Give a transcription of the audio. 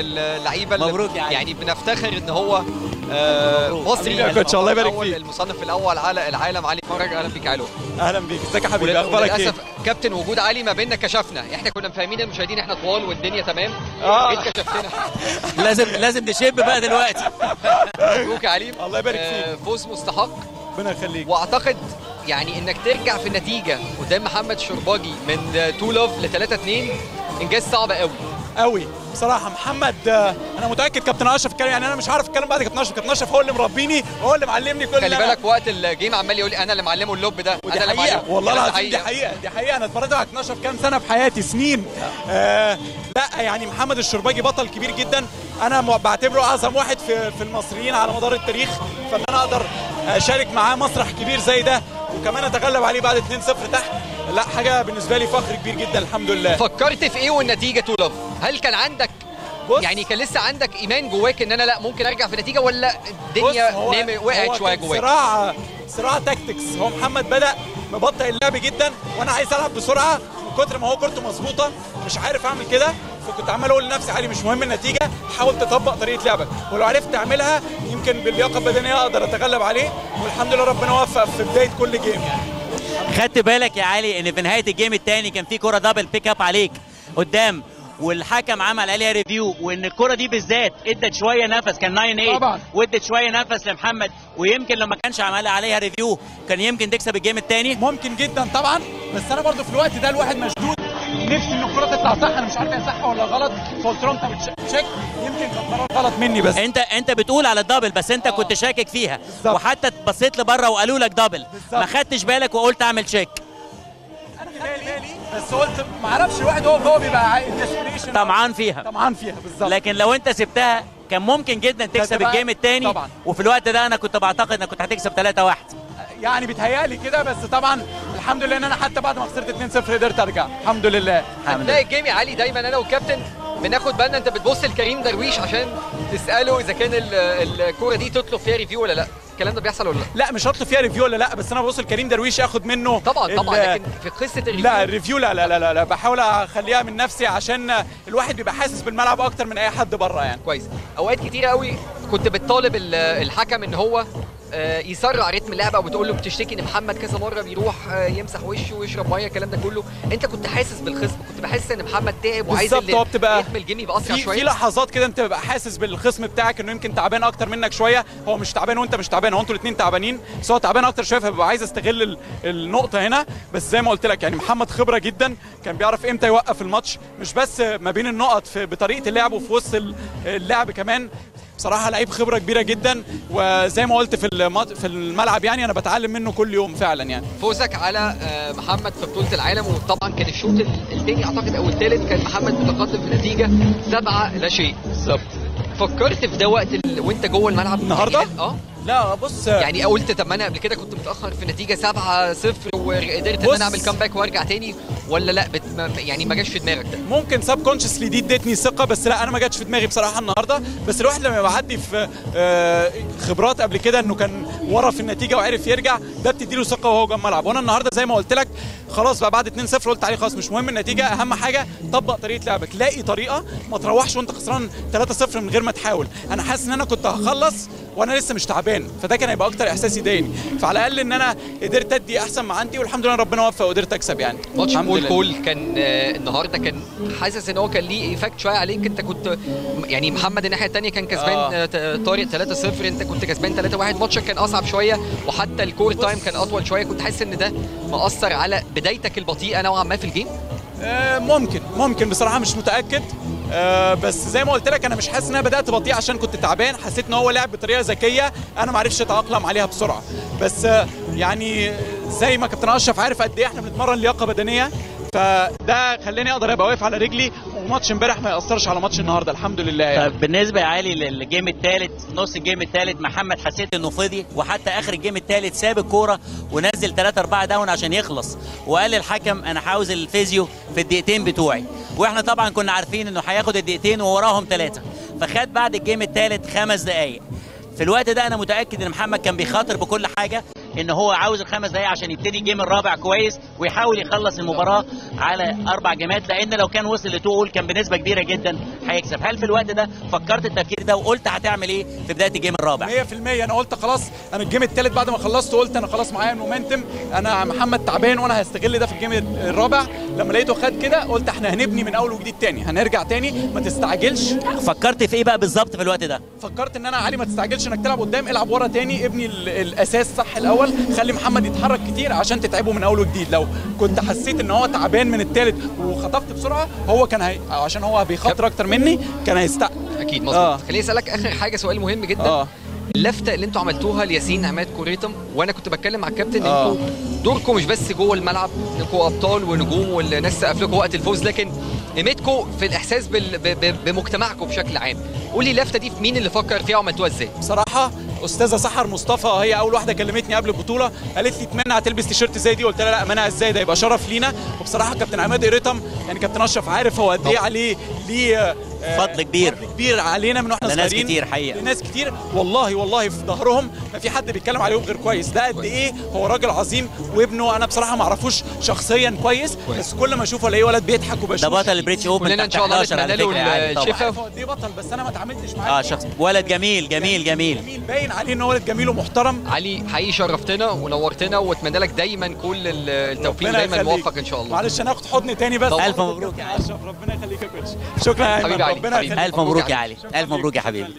للعيبة اللي مبروك يا علي. يعني بنفتخر إن هو آه، مصري. يا كوتش، الله يبارك الأول، فيك. المصنف الأول على العالم علي فرج أهلا بيك يا علو. أهلا بيك. إزيك يا حبيبي؟ أخبارك إيه؟ وللأسف كابتن وجود علي ما بيننا كشفنا. إحنا كنا مفهمين المشاهدين إحنا طوال والدنيا تمام. آه. جيت كشفتنا؟ لازم لازم نشب بقى دلوقتي. مبروك يا علي. الله يبارك آه، فيك. فوز مستحق. ربنا يخليك. وأعتقد يعني إنك ترجع في النتيجة قدام محمد شرباجي من 2 لوف ل 3 2 إنجاز صعب قوي. قوي. بصراحة محمد آه، أنا متأكد كابتن أشرف اتكلم يعني أنا مش عارف أتكلم بعد كابتن أشرف. كابتن أشرف هو اللي مربيني وهو اللي معلمني كل خلي بالك وقت الجيم عمال يقول لي أنا اللي معلمه اللوب ده ودي أنا اللي حقيقة. معلمه. والله ده العظيم دي حقيقة. دي حقيقة. أنا اتفرجت على 12 كام سنة في حياتي سنين. آه لا يعني محمد الشرباجي بطل كبير جدا. أنا م- بعتبره أعظم واحد في في المصريين على مدار التاريخ. فإن أنا أقدر أشارك معاه مسرح كبير زي ده وكمان أتغلب عليه بعد 2-0 تحت لا حاجة بالنسبة لي فخر كبير جدا الحمد لله. فكرت في إيه والنتيجة 2 لوف؟ هل كان عندك بص. يعني كان لسه عندك إيمان جواك إن أنا لا ممكن أرجع في النتيجه ولا الدنيا وقعت شوية جواك؟ صراع صراع تاكتكس هو محمد بدأ مبطئ اللعب جدا وأنا عايز ألعب بسرعة من كتر ما هو كورته مظبوطة مش عارف أعمل كده فكنت عمال أقول لنفسي علي مش مهم النتيجة حاول تطبق طريقة لعبك. ولو عرفت تعملها يمكن باللياقة البدنية أقدر أتغلب عليه والحمد لله ربنا وفق في بداية كل game يعني خدت بالك يا علي إن في نهاية ال game الثاني كان في كرة double pick up عليك قدام والحكم عمل عليها review وإن الكرة دي بالذات إدت شوية نفس كان 9 8 طبعاً. وإدت شوية نفس لمحمد ويمكن لو ما كانش عمل عليها review كان يمكن تكسب ال game الثاني ممكن جدا طبعا بس أنا برضو في الوقت ده الواحد مشدود نفسي إن الكرة تطلع صح. أنا مش عارف هي صح ولا غلط. فقلت لهم طب check يمكن كان قرار غلط مني بس. انت أنت بتقول على ال double بس أنت كنت شاكك فيها. بالظبط. وحتى بصيت لبره وقالوا لك double. ما خدتش بالك وقلت أعمل check بس قلت ما أعرفش الواحد هو هو بيبقى طمعان فيها. طمعان فيها بالظبط. لكن لو أنت سبتها كان ممكن جدا تكسب ال game الثاني. وفي الوقت ده أنا كنت بعتقد إنك كنت هتكسب 3 1 يعني بيتهيألي كده بس طبعا الحمد لله ان أنا حتى بعد ما خسرت 2-0 قدرت ارجع. الحمد لله هتلاقي ال game يا علي دايما. أنا والكابتن بناخد بالنا أنت بتبص لكريم درويش عشان تسأله إذا كان ال- الكورة دي تطلب فيها review ولا لأ. الكلام ده بيحصل ولا لأ؟ لا مش هطلب فيها review ولا لأ بس أنا ببص لكريم درويش اخد منه طبعا طبعا. لكن في قصة ال review لا ال review لا لا لا لا, لا. بحاول أخليها من نفسي عشان الواحد بيبقى حاسس بالملعب أكتر من أي حد بره يعني. كويس. أوقات كتيرة قوي كنت بتطالب ال- الحكم إن هو يسرع رتم اللعبة وبتقول له بتشتكي إن محمد كذا مرة بيروح آه، يمسح وشه ويشرب مية الكلام ده كله. أنت كنت حاسس بالخصم كنت بحس إن محمد تعب وعايز بالظبط، بتبقى رتم ال game يبقى أسرع في في شوية. لحظات كده أنت بتبقى حاسس بالخصم بتاعك إنه يمكن تعبان أكتر منك شوية. هو مش تعبان وأنت مش تعبان هو أنتوا الاثنين تعبانين. بس هو تعبان أكتر شوية فببقى عايز أستغل ال- النقطة هنا. بس زي ما قلت لك يعني محمد خبرة جدا كان بيعرف إمتى يوقف الماتش. مش بس ما بين النقط في بطريقة اللعب وفي وسط ال- اللعب كمان. بصراحة لعيب خبرة كبيرة جدا وزي ما قلت في في الملعب يعني أنا بتعلم منه كل يوم فعلا يعني. فوزك على آه، محمد في بطولة العالم وطبعا كان الشوط الثاني أعتقد أو الثالث كان محمد متقدم في نتيجة سبعة لا شيء. بالظبط. فكرت في ده وقت ال... وأنت جوه الملعب؟ النهاردة؟ يعني آه. لا بص. يعني قلت طب ما أنا قبل كده كنت متأخر في نتيجة 7 0 وقدرت إن. أنا أعمل كامباك وأرجع تاني ولا لأ؟ بت... يعني ما جاش في دماغك ده. ممكن سب كونشسلي دي ادتني ثقة بس لأ أنا ما جاتش في دماغي بصراحة النهارده. بس الواحد لما بيعدي في آه، خبرات قبل كده إنه كان ورا في النتيجة وعرف يرجع ده بتديله ثقة وهو جوه الملعب وأنا النهارده زي ما قلت لك خلاص بقى بعد 2-0 قلت عليه خلاص مش مهم النتيجة أهم حاجة طبق طريقة لعبك. لاقي طريقة ما تروحش وأنت خسران 3-0 من غير ما تحاول. أنا حاسس إن أنا كنت هخلص وأنا لسه مش تعبان فده كان هيبقى أكتر إحساس يضايقني. فعلى الأقل إن أنا قدرت أدي أحسن ما عندي والحمد لله ربنا وفق وقدرت أكسب يعني. ماتش بول كول كان آه، النهارده كان حاسس إن هو كان ليه effect شوية عليك. أنت كنت يعني محمد الناحية الثانية كان كسبان آه. آه. طارق 3-0 أنت كنت كسبان 3-1 ماتشك كان أصعب شوية وحتى ال court time كان أطول شوية. كنت حاسس إن ده مأثر على بدايتك البطيئة نوعا ما في ال game؟ آه، ممكن ممكن. بصراحة مش متأكد. آه، بس زي ما قلت لك أنا مش حاسس إن أنا بدأت بطيء عشان كنت تعبان. حسيت إن هو لعب بطريقة ذكية. أنا ما عرفتش أتأقلم عليها بسرعة. بس آه، يعني زي ما كابتن أشرف عارف قد إيه إحنا بنتمرن لياقة بدنية. فده خلاني أقدر أبقى واقف على رجلي. وماتش إمبارح ما يأثرش على ماتش النهارده الحمد لله يعني. طب بالنسبة يا علي لل game الثالث نص ال game الثالث محمد حسيت إنه فصل. وحتى آخر ال game الثالث ساب الكورة ونزل 3 4 down عشان يخلص. وقال للحكم أنا عاوز ال physio في الدقيقتين بتوعي. وإحنا طبعا كنا عارفين إنه هياخد الدقيقتين ووراهم ثلاثة فخد بعد ال game الثالث خمس دقائق في الوقت ده أنا متأكد إن محمد كان بيخاطر بكل حاجة إن هو عاوز الخمس دقايق عشان يبتدي ال game الرابع كويس ويحاول يخلص المباراة على أربع جيمات لأن لو كان وصل ل two كان بنسبة كبيرة جدا هيكسب. هل في الوقت ده فكرت التفكير ده وقلت هتعمل إيه في بداية ال game الرابع؟ 100% أنا قلت خلاص أنا ال game الثالث بعد ما خلصت قلت أنا خلاص معايا ال momentum. أنا محمد تعبان وأنا هستغل ده في ال game الرابع. لما لقيته خد كده قلت إحنا هنبني من أول وجديد تاني هنرجع تاني ما تستعجلش. فكرت في إيه بقى بالظبط في الوقت ده؟ فكرت إن أنا علي ما تستعجلش إنك تلعب قدام العب ورا تاني ابني ال- الأساس صح الأول خلي محمد يتحرك كتير عشان تتعبه من أول وجديد. لو كنت حسيت إن هو تعبان من الثالث وخطفت بسرعة هو كان هي... عشان هو بيخاطر أكتر مني كان هيستعجل أكيد مظبوط. آه. خليني أسألك آخر حاجة سؤال مهم جدا. آه. اللفته اللي أنتوا عملتوها لياسين عماد كوريتم وأنا كنت بتكلم مع الكابتن آه. أنتوا دوركم مش بس جوه الملعب انكم ابطال ونجوم والناس سقف لكم وقت الفوز لكن قيمتكم في الاحساس بال... ب... ب... بمجتمعكم بشكل عام. قولي اللفته دي في مين اللي فكر فيها وعملتوها إزاي؟ بصراحة أستاذة سحر مصطفى هي أول واحدة كلمتني قبل البطولة قالت لي اتمنى هتلبس تيشيرت زي دي. قلت لها لا منع إزاي؟ ده يبقى شرف لينا. وبصراحة كابتن عماد قريتم يعني كابتن أشرف عارف هو قد إيه. عليه ليه فضل كبير. فضل كبير علينا من وإحنا لناس صغيرين. كتير حقيقة. لناس كتير. والله والله في ظهرهم ما في حد بيتكلم عليهم غير كويس. ده قد إيه هو راجل عظيم وابنه أنا بصراحة ما أعرفوش شخصيا كويس. بس كل ما أشوفه ألاقيه ولد بيضحك ده وبشوف بطل ال British Open كلنا إن شاء الله نتمنى له الشفاء هو قد إيه بطل بس أنا ما اتعاملتش معاه. آه شخص. ولد جميل جميل جميل. جميل باين عليه إن هو ولد جميل ومحترم. علي حقيقي شرفتنا ونورتنا وأتمنى لك دايما كل ال- التوفيق دايما. موفق إن شاء الله. معلش أنا هاخد حضن تاني بس. ألف مبروك يا اشرف ربنا يخليك يا coach. شكرا يا حبيبي علي، ربنا حبيبي. ألف مبروك يا علي ألف مبروك يا. حبيبي